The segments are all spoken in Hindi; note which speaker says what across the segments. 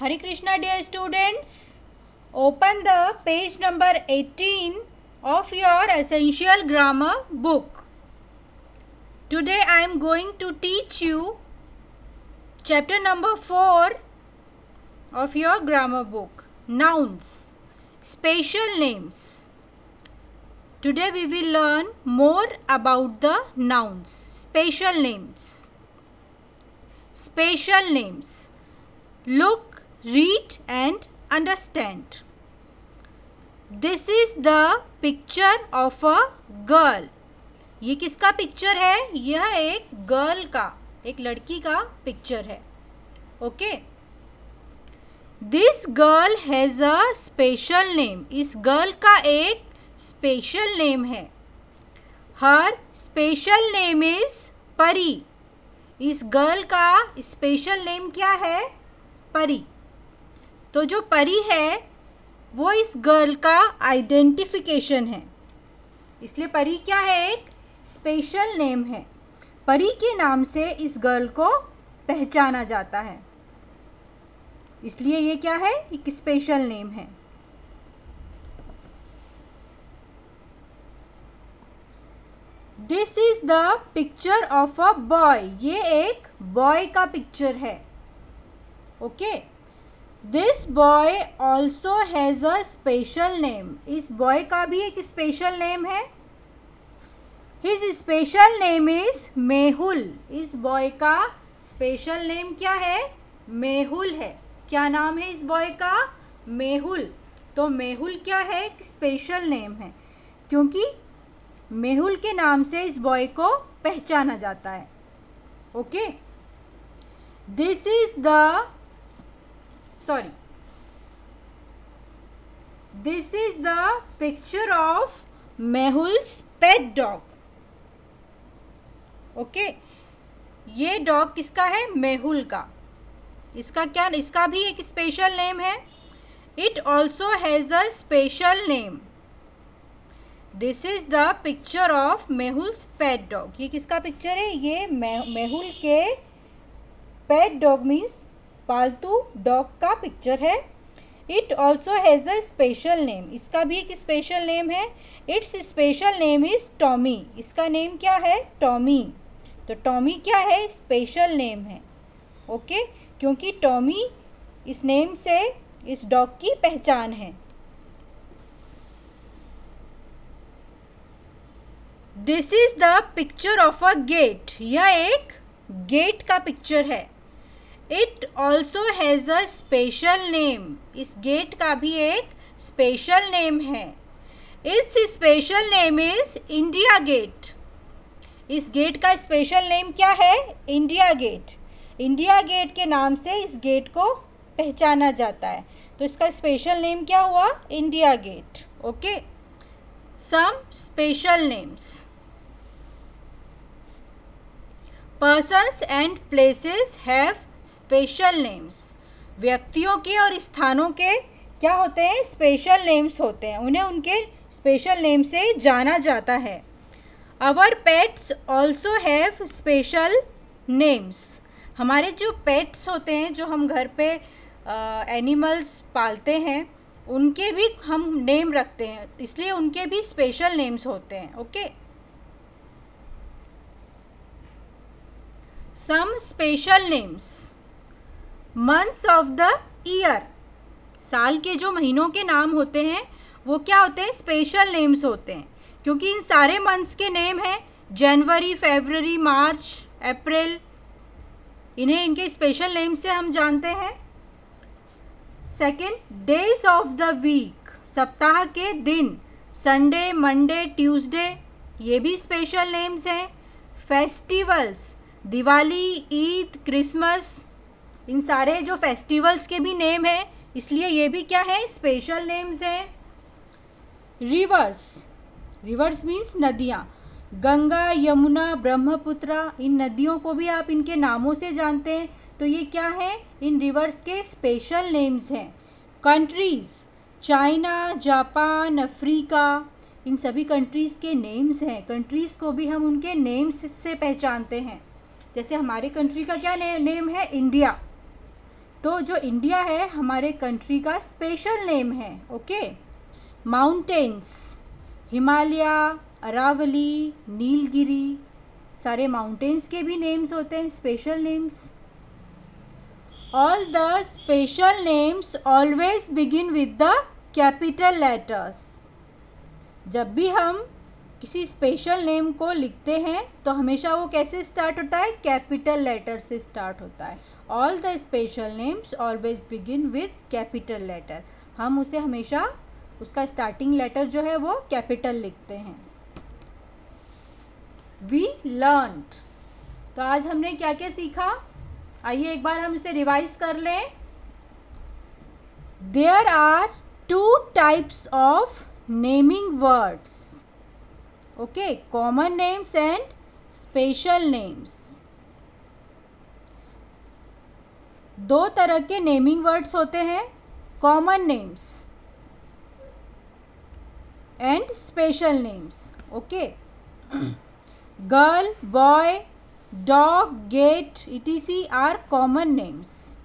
Speaker 1: Hare Krishna dear students, open the page number 18 of your essential grammar book. Today I am going to teach you chapter number 4 of your grammar book Nouns, Special Names. Today we will learn more about the nouns, special names. Special names. Look read and understand. This is the picture of a girl. ये किसका पिक्चर है? यह एक गर्ल का, एक लड़की का पिक्चर है. Okay this girl has a special name इस गर्ल का एक स्पेशल नेम है. हर स्पेशल नेम इज़ परी इस गर्ल का स्पेशल नेम क्या है? परी तो जो परी है, वो इस गर्ल का आइडेंटिफिकेशन है। इसलिए परी क्या है? एक स्पेशल नेम है। परी के नाम से इस गर्ल को पहचाना जाता है। इसलिए ये क्या है? एक स्पेशल नेम है। This is the picture of a boy ये एक बॉय का पिक्चर है। Okay okay? This boy also has a special name इस बॉय का भी एक स्पेशल नेम है। His special name is Mehul इस बॉय का स्पेशल नेम क्या है? मेहुल है। क्या नाम है इस बॉय का? मेहुल तो मेहुल क्या है? एक स्पेशल नेम है। क्योंकि मेहुल के नाम से इस बॉय को पहचाना जाता है। Okay this is the sorry. This is the picture of Mehul's pet dog. Okay okay? ये डॉग किसका है? मेहुल का. इसका क्या, इसका भी एक स्पेशल नेम है. It also has a special name this is the picture of Mehul's pet dog ये किसका पिक्चर है? ये मेहुल के पेट डॉग मीन्स पालतू डॉग का पिक्चर है। It also has a special name इसका भी एक स्पेशल नेम है। Its special name is Tommy इसका नेम क्या है? टॉमी तो टॉमी क्या है? स्पेशल नेम है। ओके? क्योंकि टॉमी इस नेम से इस डॉग की पहचान है। This is the picture of a gate यह एक गेट का पिक्चर है। It also has a special name इस गेट का भी एक स्पेशल नेम है। Its special name is India Gate इस गेट का स्पेशल नेम क्या है? इंडिया गेट इंडिया गेट के नाम से इस गेट को पहचाना जाता है। तो इसका स्पेशल नेम क्या हुआ? India Gate okay some special names persons and places have special names व्यक्तियों के और स्थानों के क्या होते हैं? स्पेशल नेम्स होते हैं। उन्हें उनके स्पेशल नेम से जाना जाता है। Our pets also have special names हमारे जो पेट्स होते हैं, जो हम घर पे एनिमल्स पालते हैं, उनके भी हम नेम रखते हैं। इसलिए उनके भी स्पेशल नेम्स होते हैं okay some special names months of the year साल के जो महीनों के नाम होते हैं, वो क्या होते हैं? स्पेशल नेम्स होते हैं। क्योंकि इन सारे मंथ्स के नेम हैं जनवरी फेबररी मार्च अप्रैल इन्हें इनके स्पेशल नेम से हम जानते हैं। Second days of the week सप्ताह के दिन संडे मंडे ट्यूसडे ये भी स्पेशल नेम्स हैं। फेस्टिवल्स दिवाली, ईद क्रिसमस इन सारे जो फेस्टिवल्स के भी नेम हैं इसलिए ये भी क्या है? स्पेशल नेम्स हैं। रिवर्स रिवर्स मीन्स नदियाँ। गंगा यमुना ब्रह्मपुत्र इन नदियों को भी आप इनके नामों से जानते हैं। तो ये क्या है? इन रिवर्स के स्पेशल नेम्स हैं। कंट्रीज़ चाइना जापान अफ्रीका इन सभी कंट्रीज़ के नेम्स हैं। कंट्रीज़ को भी हम उनके नेम्स से पहचानते हैं। जैसे हमारे कंट्री का क्या ने, नेम है? इंडिया तो जो इंडिया है, हमारे कंट्री का स्पेशल नेम है ओके माउंटेन्स हिमालय अरावली नीलगिरी सारे माउंटेन्स के भी नेम्स होते हैं special names all the special names always begin with the capital letters जब भी हम किसी स्पेशल नेम को लिखते हैं तो हमेशा वो कैसे स्टार्ट होता है? कैपिटल लेटर से स्टार्ट होता है। All the special names always begin with capital letter हम उसे हमेशा, उसका स्टार्टिंग लेटर जो है वो कैपिटल लिखते हैं। वी लर्न तो आज हमने क्या क्या सीखा? आइए एक बार हम इसे रिवाइज कर लें। There are two types of naming words okay common names and special names दो तरह के नेमिंग वर्ड्स होते हैं common names and special names okay girl boy dog gate etc are common names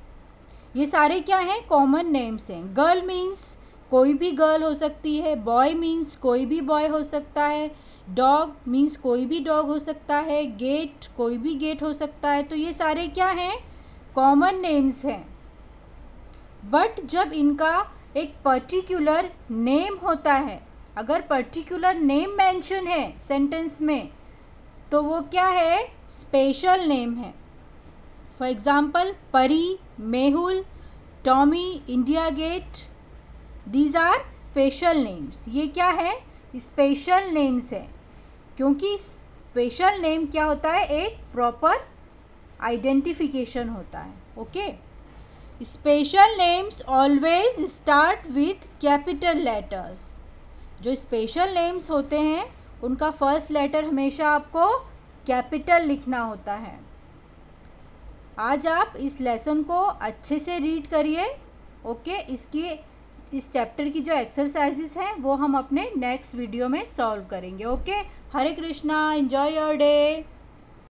Speaker 1: ये सारे क्या हैं? कॉमन नेम्स हैं। गर्ल मीन्स कोई भी गर्ल हो सकती है बॉय मीन्स कोई भी बॉय हो सकता है डॉग मीन्स कोई भी डॉग हो सकता है गेट कोई भी गेट हो सकता है। तो ये सारे क्या हैं? कॉमन नेम्स हैं। बट जब इनका एक पर्टिकुलर नेम होता है, अगर पर्टिकुलर नेम मेंशन है सेंटेंस में तो वो क्या है? स्पेशल नेम है। For example Pari Mehul Tommy India Gate these are special names ये क्या है? स्पेशल नेम्स है। क्योंकि स्पेशल नेम क्या होता है? एक प्रॉपर आइडेंटिफिकेशन होता है, okay? Special names always start with capital letters जो स्पेशल नेम्स होते हैं, उनका फ़र्स्ट लेटर हमेशा आपको कैपिटल लिखना होता है। आज आप इस लेसन को अच्छे से रीड करिए, ओके? इसकी, इस चैप्टर की जो एक्सरसाइजेस हैं, वो हम अपने नेक्स्ट वीडियो में सॉल्व करेंगे, okay? Hare Krishna enjoy your day